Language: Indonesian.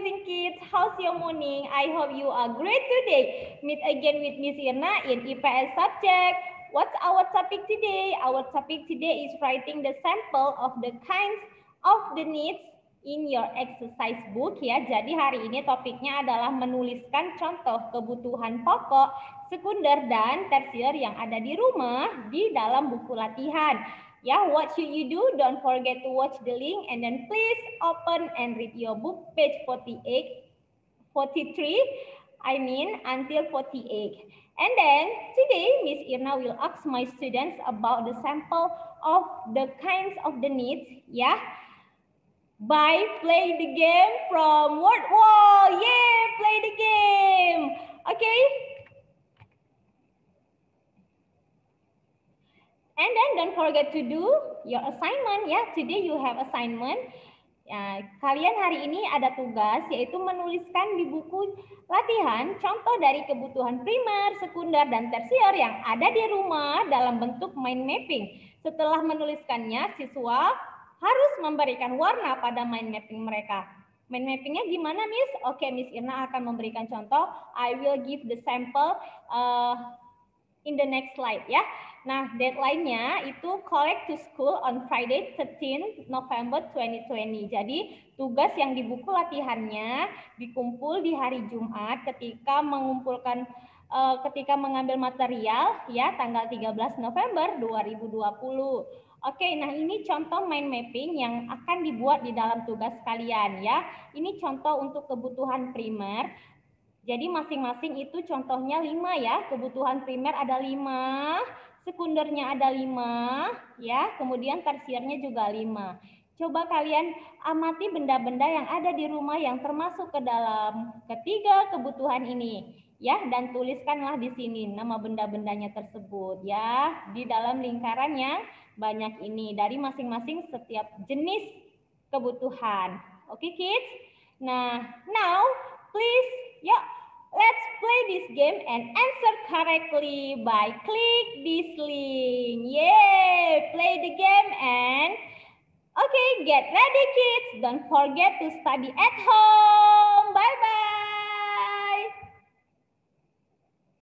amazing kids. How's your morning? I hope you are great today. Meet again with Miss Irna in IPS subject. What's our topic today? Our topic today is writing the sample of the kinds of the needs in your exercise book ya. Jadi hari ini topiknya adalah menuliskan contoh kebutuhan pokok, sekunder dan tersier yang ada di rumah di dalam buku latihan. Yeah, what should you do? Don't forget to watch the link and then please open and read your book page 48, 43, I mean until 48. And then today Miss Irna will ask my students about the sample of the kinds of the needs, yeah, by playing the game from word wall. Yeah, And then don't forget to do your assignment ya. Today you have assignment. Ya, kalian hari ini ada tugas yaitu menuliskan di buku latihan contoh dari kebutuhan primer, sekunder, dan tersier yang ada di rumah dalam bentuk mind mapping. Setelah menuliskannya, siswa harus memberikan warna pada mind mapping mereka. Mind mappingnya gimana, Miss? Oke, Miss Irna akan memberikan contoh. I will give the sample uh, in the next slide ya. Nah, deadline-nya itu collect to school on Friday 13 November 2020. Jadi, tugas yang di buku latihannya dikumpul di hari Jumat ketika mengumpulkan uh, ketika mengambil material ya tanggal 13 November 2020. Oke, nah ini contoh mind mapping yang akan dibuat di dalam tugas kalian ya. Ini contoh untuk kebutuhan primer. Jadi masing-masing itu contohnya lima ya. Kebutuhan primer ada lima sekundernya ada lima, ya, kemudian tersiernya juga lima. Coba kalian amati benda-benda yang ada di rumah yang termasuk ke dalam ketiga kebutuhan ini, ya, dan tuliskanlah di sini nama benda-bendanya tersebut, ya, di dalam lingkaran yang banyak ini dari masing-masing setiap jenis kebutuhan. Oke, kids? Nah, now please, ya, Let's play this game and answer correctly by click this link. Yay! Play the game and okay, get ready kids. Don't forget to study at home.